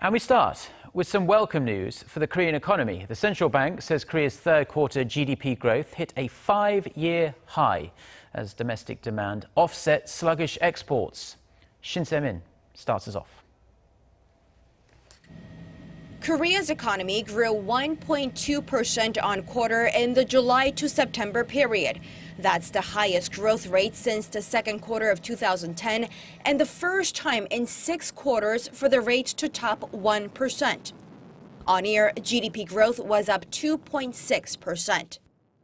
And we start with some welcome news for the Korean economy. The central bank says Korea's third quarter GDP growth hit a five year high as domestic demand offset sluggish exports. Shin Se-min starts us off. Korea's economy grew 1.2% on quarter in the July to September period. That's the highest growth rate since the second quarter of 2010 and the first time in six quarters for the rate to top 1%. On year, GDP growth was up 2.6%.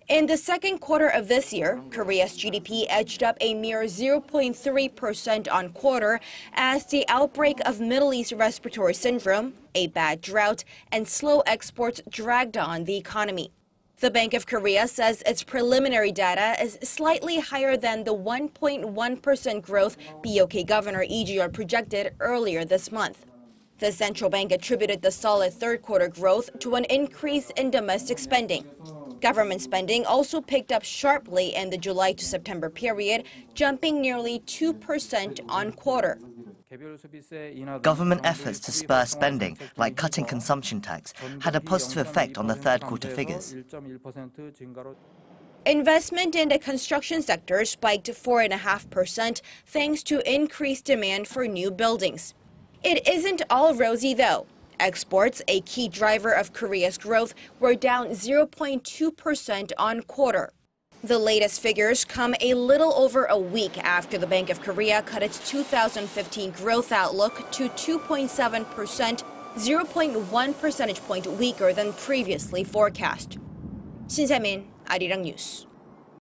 In the second quarter of this year, Korea's GDP edged up a mere 0.3% on quarter as the outbreak of Middle East respiratory syndrome, a bad drought, and slow exports dragged on the economy. The Bank of Korea says its preliminary data is slightly higher than the 1.1% growth BOK Governor Ju-yeol projected earlier this month. The central bank attributed the solid third quarter growth to an increase in domestic spending. Government spending also picked up sharply in the July to September period, jumping nearly 2% on quarter. Government efforts to spur spending, like cutting consumption tax, had a positive effect on the third quarter figures. Investment in the construction sector spiked 4.5% thanks to increased demand for new buildings. It isn't all rosy, though. Exports, a key driver of Korea's growth, were down 0.2% on quarter. The latest figures come a little over a week after the Bank of Korea cut its 2015 growth outlook to 2.7%, 0.1 percentage point weaker than previously forecast. Shin Se-min, Arirang News.